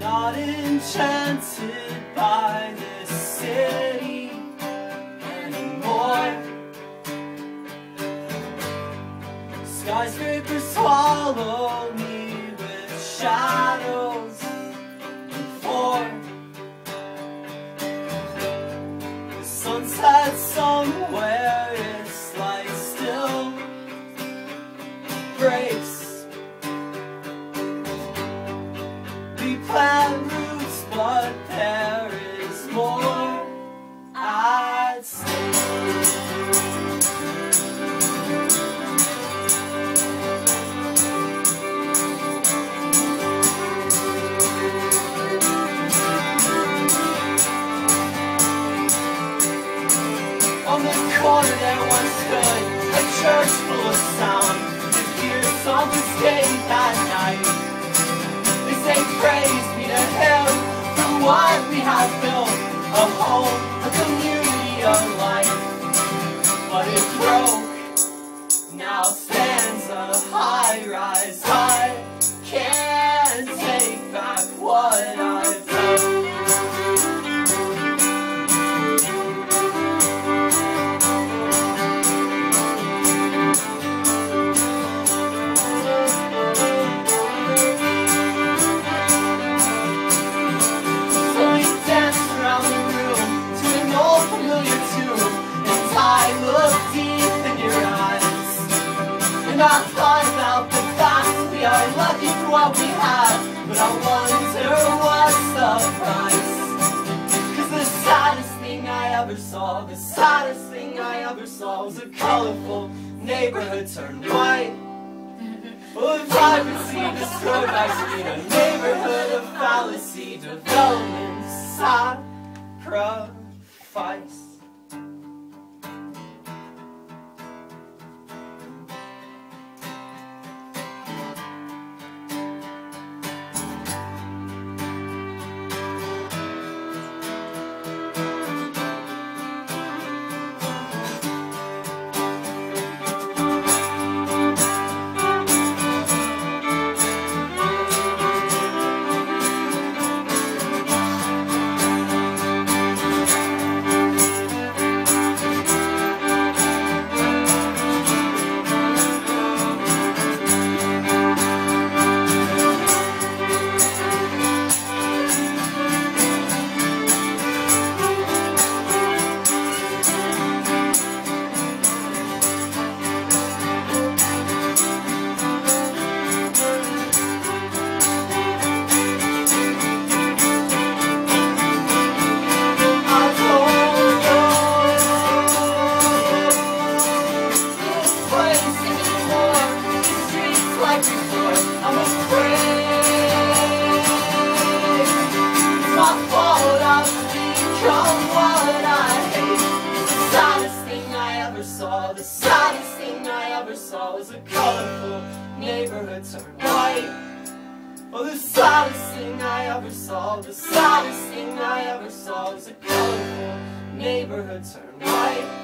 not enchanted by this city anymore. Skyscrapers swallow me with shadows and four. The sunset somewhere, stood a church full of sound. To hear songs escape at night. They say praise be to Him for what we have built, a home, a community. But it broke, now stands a high I thought about the fact we are lucky for what we have, but I wonder what's the price. Cause the saddest thing I ever saw, the saddest thing I ever saw was a colorful neighborhood turned white. Well, see destroyed by speed, a neighborhood of fallacy, development, sacrifice. Colorful neighborhood turned white. Oh, the saddest thing I ever saw, the saddest thing I ever saw was a colorful neighborhood turned white.